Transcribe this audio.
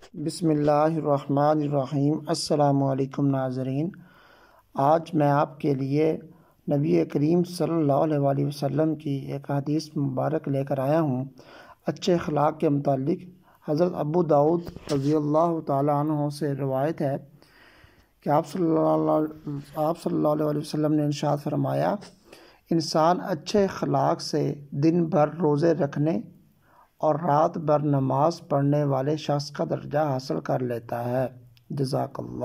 بسم اللہ الرحمن الرحیم۔ السلام علیکم ناظرین۔ آج میں آپ کے لیے نبی کریم صلی اللہ علیہ وآلہ وسلم کی ایک حدیث مبارک لے کر آیا ہوں۔ اچھے اخلاق کے متعلق حضرت ابو داود رضی اللہ تعالیٰ عنہ سے روایت ہے کہ آپ صلی اللہ آپ صلی اللہ علیہ وسلم نے انشاء فرمایا، انسان اچھے اخلاق سے دن بھر روزے رکھنے اور رات بھر نماز پڑھنے والے شخص کا درجہ حاصل کر لیتا ہے۔ جزاک اللہ۔